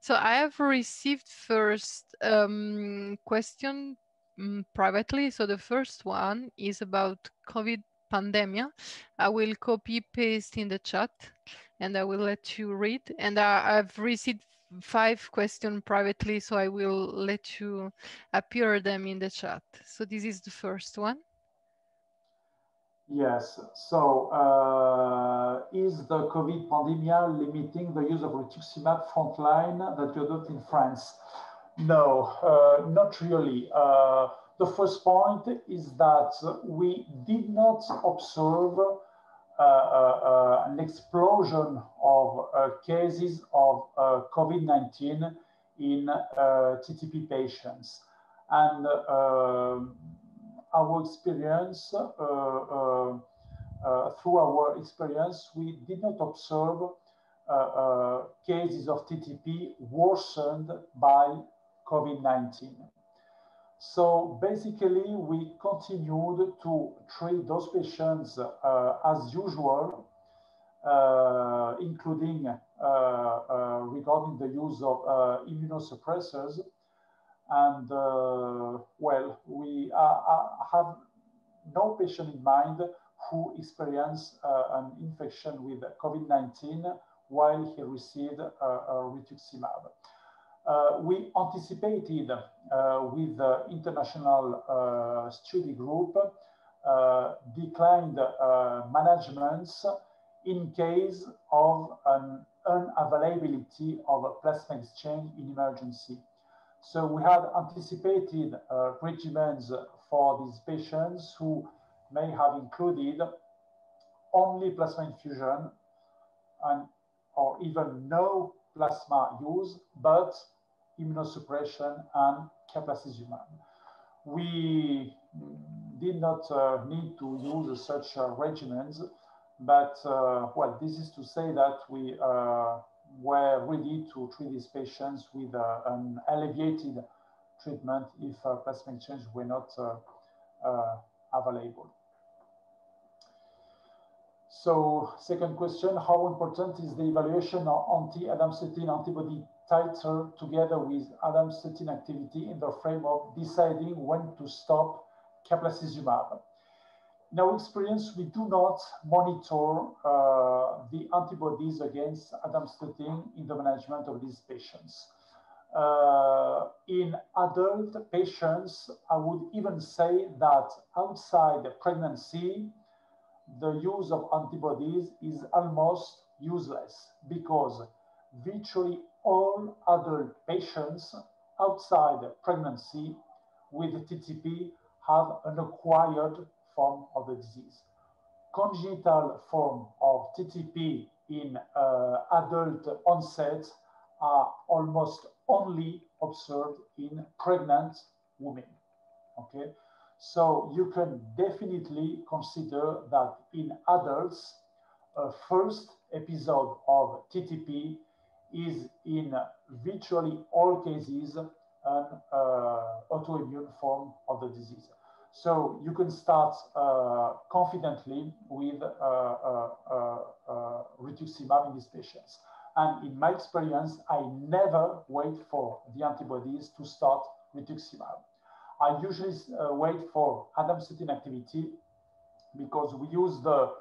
So I have received first um, question um, privately. So the first one is about COVID pandemia. I will copy paste in the chat and I will let you read. And I, I've received five questions privately, so I will let you appear them in the chat. So this is the first one. Yes. So, uh, is the COVID pandemic limiting the use of rituximab frontline that you adopt in France? No, uh, not really. Uh, the first point is that we did not observe uh, uh, uh an explosion of cases of uh, COVID-19 in TTP patients. And our experience, through our experience, we did not observe cases of TTP worsened by COVID-19. So basically, we continued to treat those patients uh, as usual, uh, including uh, uh regarding the use of uh, immunosuppressors. And uh, well, we have no patient in mind who experienced an infection with COVID-19 while he received rituximab. Uh, we anticipated uh, with the international uh, study group declined managements in case of an unavailability of a plasma exchange in emergency. So we had anticipated uh, regimens for these patients who may have included only plasma infusion and or even no plasma use, but immunosuppression, and caplacizumab. We did not uh, need to use such uh, regimens, but uh, well, this is to say that we uh, were ready to treat these patients with uh, an alleviated treatment if uh, plasma exchange were not available. So second question, how important is the evaluation of anti-ADAMTS13 antibody titer together with ADAMTS13 activity in the frame of deciding when to stop caplacizumab. In our experience, we do not monitor uh, the antibodies against ADAMTS13 in the management of these patients. Uh, in adult patients, I would even say that outside pregnancy, the use of antibodies is almost useless because virtually all adult patients outside pregnancy with TTP have an acquired form of the disease. Congenital form of TTP in uh, adult onset are almost only observed in pregnant women. Okay, so you can definitely consider that in adults, a first episode of TTP is in virtually all cases an uh, autoimmune form of the disease. So you can start uh, confidently with uh, uh, uh, uh rituximab in these patients. And in my experience, I never wait for the antibodies to start rituximab. I usually uh, wait for ADAMTS13 activity because we use the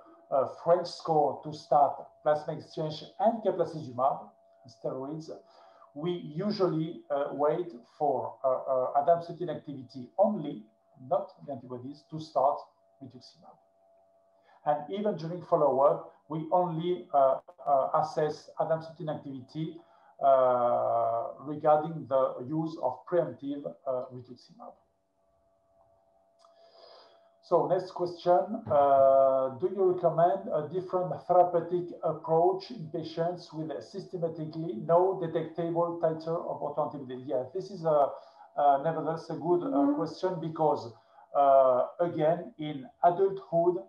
French score to start plasma exchange and caplacizumab, steroids. We usually wait for ADAMTS13 activity only, not the antibodies, to start rituximab. And even during follow-up, we only uh, uh, assess ADAMTS13 activity uh, regarding the use of preemptive rituximab. So next question, uh, do you recommend a different therapeutic approach in patients with systematically no detectable titer of autoantibody? Yeah, this is a, uh, nevertheless a good uh, question because uh, again, in adulthood,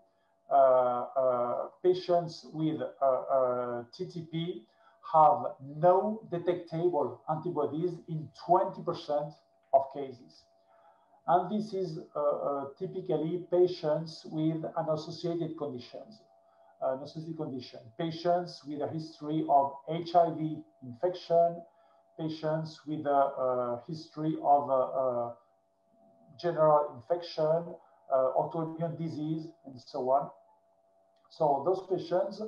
uh, uh, patients with TTP have no detectable antibodies in 20% of cases. And this is uh, uh, typically patients with an associated conditions, an associated condition, patients with a history of HIV infection, patients with a, history of general infection, uh, autoimmune disease, and so on. So those patients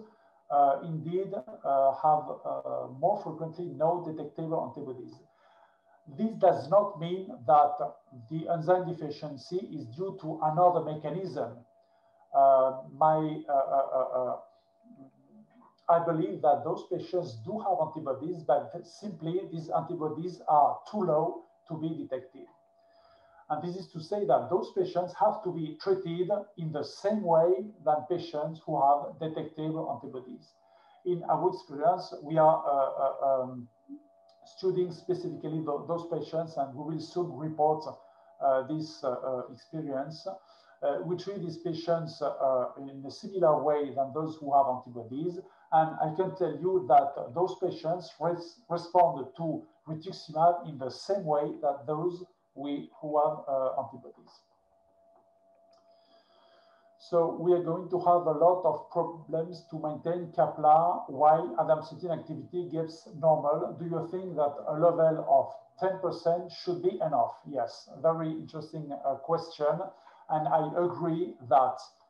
uh, indeed uh, have uh, more frequently no detectable antibodies. This does not mean that the enzyme deficiency is due to another mechanism. Uh, my, uh, I believe that those patients do have antibodies, but simply these antibodies are too low to be detected. And this is to say that those patients have to be treated in the same way than patients who have detectable antibodies. In our experience, we are uh, uh, um, studying specifically th those patients, and we will soon report uh, this uh, uh, experience. we treat these patients in a similar way than those who have antibodies. And I can tell you that those patients res respond to rituximab in the same way that those we, who have antibodies. So we are going to have a lot of problems to maintain kapla while ADAMTS13 activity gets normal. Do you think that a level of 10% should be enough? Yes, very interesting uh, question. And I agree that uh,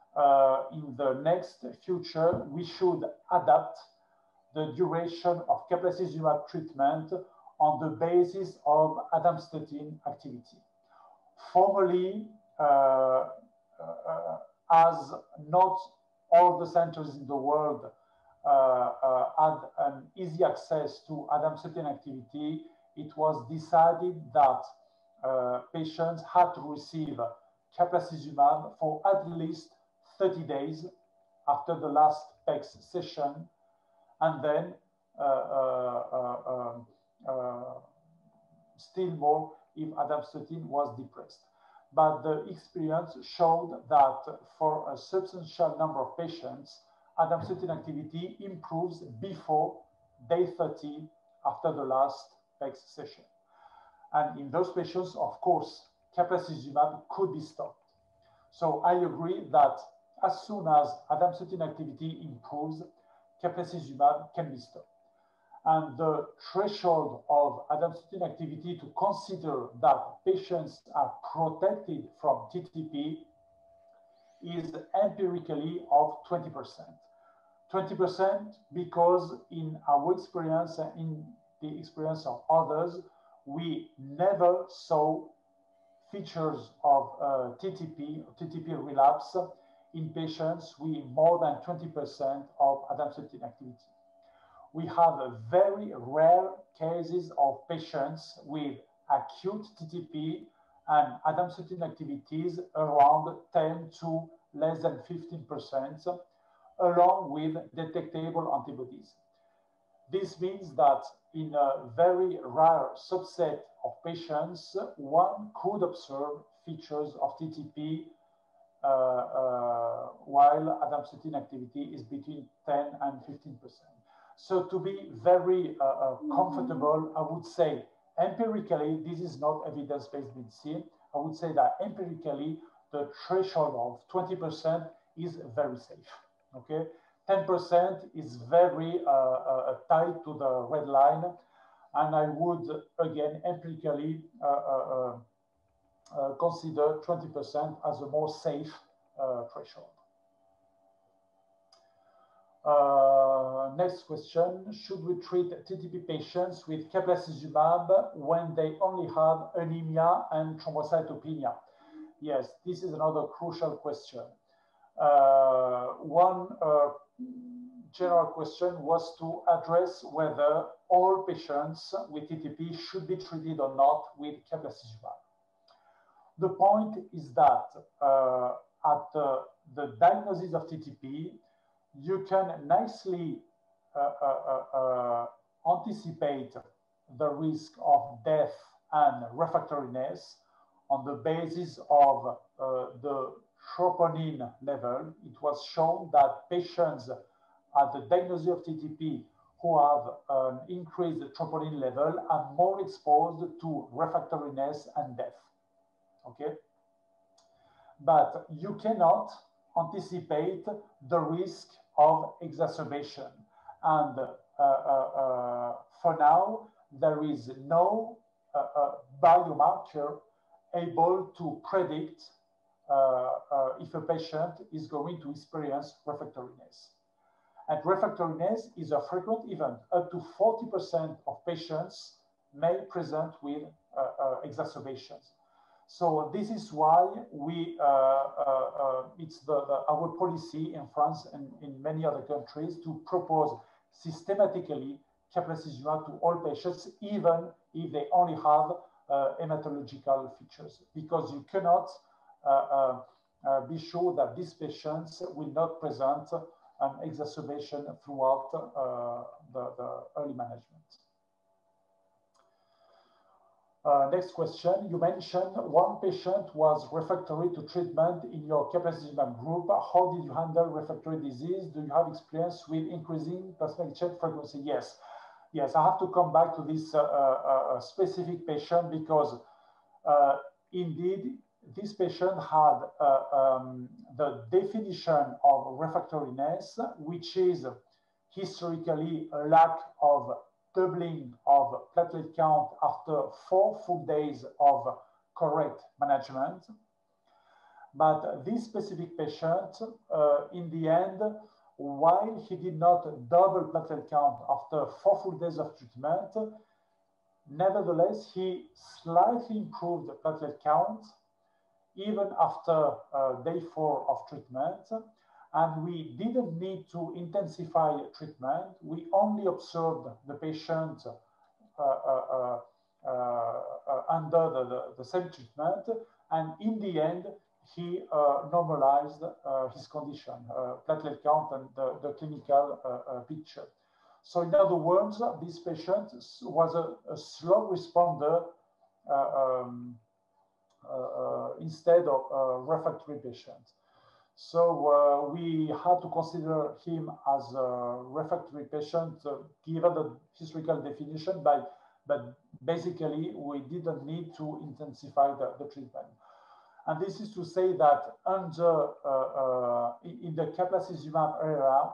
in the next future, we should adapt the duration of caplacizumab treatment on the basis of ADAMTS13 activity. Formerly, uh, uh as not all the centers in the world uh, uh, had an easy access to ADAMTS13 activity, it was decided that uh, patients had to receive caplacizumab for at least 30 days after the last PEX session, and then uh, uh, um, uh, still more if ADAMTS13 was depressed but the experience showed that for a substantial number of patients, ADAMTS13 activity improves before day 30 after the last PEX session. And in those patients, of course, caplacizumab could be stopped. So I agree that as soon as ADAMTS13 activity improves, caplacizumab can be stopped and the threshold of ADAMTS13 activity to consider that patients are protected from TTP is empirically of 20%. 20% because in our experience and in the experience of others, we never saw features of uh, TTP, TTP relapse in patients with more than 20% of ADAMTS13 activity we have very rare cases of patients with acute TTP and ADAMTS13 activities around 10 to less than 15%, along with detectable antibodies. This means that in a very rare subset of patients, one could observe features of TTP while ADAMTS13 activity is between 10 and 15%. So to be very uh, uh, comfortable, I would say empirically, this is not evidence-based medicine. I would say that empirically, the threshold of 20% is very safe, okay? 10% is very uh, uh, tied to the red line. And I would, again, empirically uh, uh, uh, consider 20% as a more safe threshold. Uh, next question, should we treat TTP patients with caplacizumab when they only have anemia and thrombocytopenia? Yes, this is another crucial question. Uh, one uh, general question was to address whether all patients with TTP should be treated or not with caplacizumab. The point is that uh, at the, the diagnosis of TTP, you can nicely uh, uh, uh, anticipate the risk of death and refractoriness on the basis of the troponin level. It was shown that patients at the diagnosis of TTP who have an increased troponin level are more exposed to refractoriness and death. Okay? But you cannot anticipate the risk of exacerbation. And uh, uh, uh, for now, there is no biomarker able to predict if a patient is going to experience refractoriness. And refractoriness is a frequent event. Up to 40% of patients may present with uh, uh, exacerbations. So this is why we, uh, uh, uh, it's the, the, our policy in France and in many other countries to propose systematically caplacizumab to all patients, even if they only have uh, hematological features, because you cannot uh, uh, be sure that these patients will not present an exacerbation throughout the, the early management. Uh, next question. You mentioned one patient was refractory to treatment in your caplacizumab group. How did you handle refractory disease? Do you have experience with increasing plasma exchange frequency? Yes. Yes, I have to come back to this uh, uh, specific patient because indeed this patient had um, the definition of refractoriness, which is historically a lack of doubling of platelet count after four full days of correct management. But this specific patient, uh, in the end, while he did not double platelet count after four full days of treatment, nevertheless, he slightly improved platelet count even after uh, day four of treatment and we didn't need to intensify treatment. We only observed the patient uh, uh, uh, under the, the, the, same treatment. And in the end, he normalized his condition, platelet count and the, the clinical picture. So in other words, this patient was a, a slow responder uh, um, uh, uh, instead of a refractory patient. So uh, we had to consider him as a refractory patient, uh, given the historical definition, but, but basically we didn't need to intensify the, the treatment. And this is to say that under uh, uh in the caplacizumab era,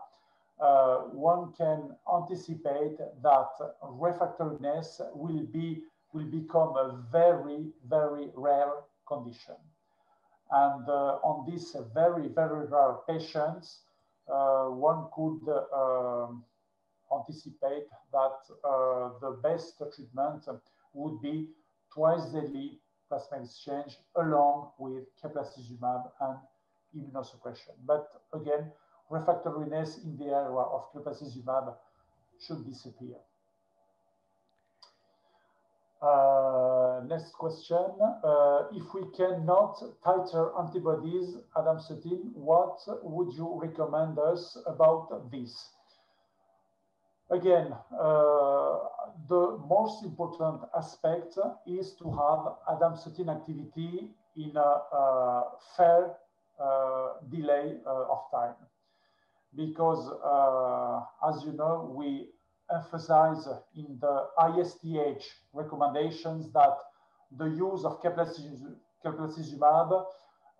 uh, one can anticipate that refractoriness will be will become a very very rare condition. And uh, on these very, very rare patients, uh, one could um, anticipate that uh, the best treatment would be twice daily plasma exchange along with caplacizumab and immunosuppression. But again, refractoriness in the area of caplacizumab should disappear. Uh, next question. Uh, if we cannot titer antibodies, ADAMTS13, what would you recommend us about this? Again, uh, the most important aspect is to have ADAMTS13 activity in a, a fair uh, delay uh, of time. Because, uh, as you know, we emphasize in the ISTH recommendations that the use of caplacizumab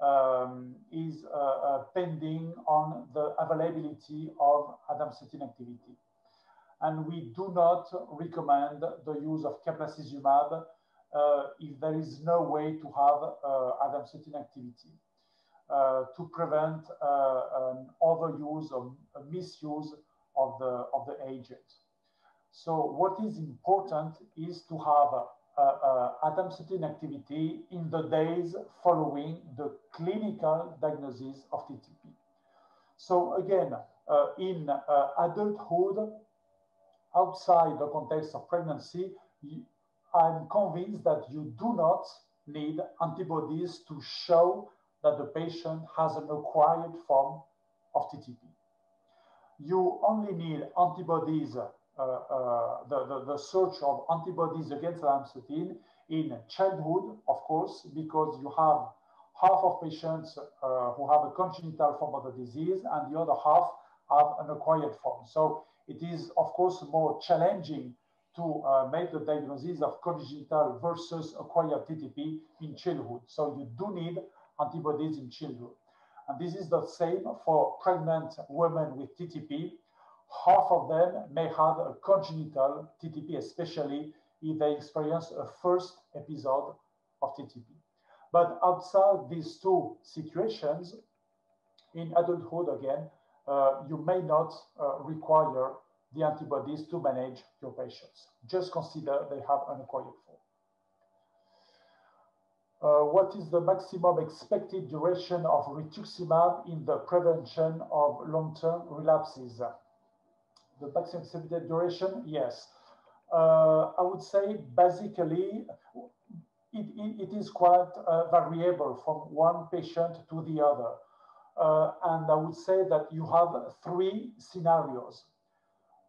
um, is uh, uh, pending on the availability of ADAMTS13 activity. and we do not recommend the use of caplacizumab uh, if there is no way to have uh, ADAMTS13 activity uh, to prevent uh, an overuse or misuse of the, of the agent. So what is important is to have uh, uh, ADAMTS13 activity in the days following the clinical diagnosis of TTP. So again, uh, in adulthood, outside the context of pregnancy, I'm convinced that you do not need antibodies to show that the patient has an acquired form of TTP. You only need antibodies the, the, the, search of antibodies against ADAMTS13 in childhood, of course, because you have half of patients uh, who have a congenital form of the disease and the other half have an acquired form. So it is, of course, more challenging to uh, make the diagnosis of congenital versus acquired TTP in childhood. So you do need antibodies in childhood. And this is the same for pregnant women with TTP half of them may have a congenital TTP, especially if they experience a first episode of TTP. But outside these two situations, in adulthood again, uh, you may not uh, require the antibodies to manage your patients. Just consider they have an acquired form. Uh, what is the maximum expected duration of rituximab in the prevention of long-term relapses? The maximum accepted duration, yes. Uh, I would say basically it, it, it is quite uh, variable from one patient to the other. Uh, and I would say that you have three scenarios.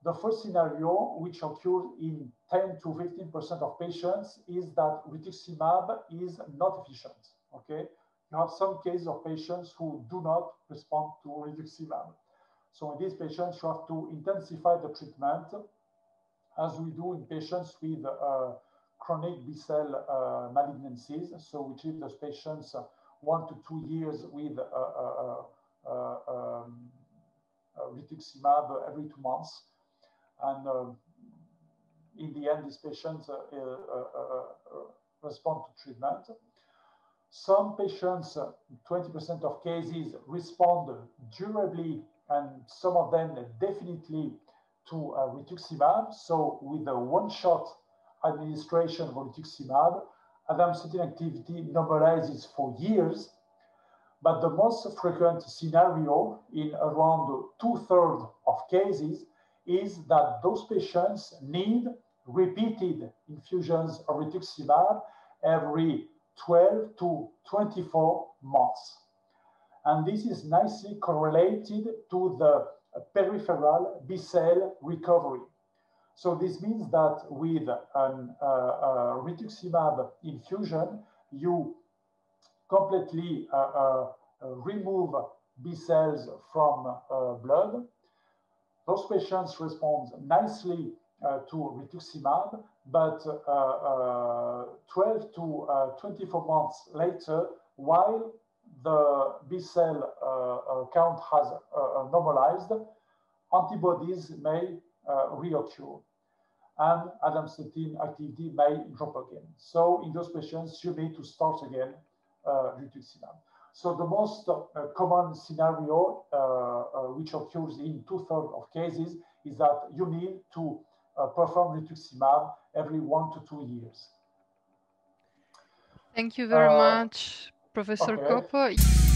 The first scenario, which occurs in 10 to 15% of patients, is that rituximab is not efficient, okay? You have some cases of patients who do not respond to rituximab. So in these patients, you have to intensify the treatment as we do in patients with uh, chronic B-cell uh, malignancies. So we treat those patients uh, one to two years with uh, uh, uh, um, rituximab every two months. And um, in the end, these patients respond to treatment. Some patients, 20% of cases, respond durably and some of them definitely to uh, rituximab. So with a one-shot administration of rituximab, ADAMTS13 activity normalizes for years. But the most frequent scenario in around two-thirds of cases is that those patients need repeated infusions of rituximab every 12 to 24 months. And this is nicely correlated to the peripheral B cell recovery. So this means that with an uh, uh, rituximab infusion, you completely uh, uh remove B cells from uh, blood. Those patients respond nicely uh, to rituximab, but 12 to 24 months later, while the B cell uh, uh, count has uh, normalized, antibodies may reoccur and ADAMTS13 activity may drop again. So in those patients, you need to start again rituximab. So the most uh, common scenario, uh, uh, which occurs in two-thirds of cases, is that you need to perform rituximab every one to two years. Thank you very much. Professor okay.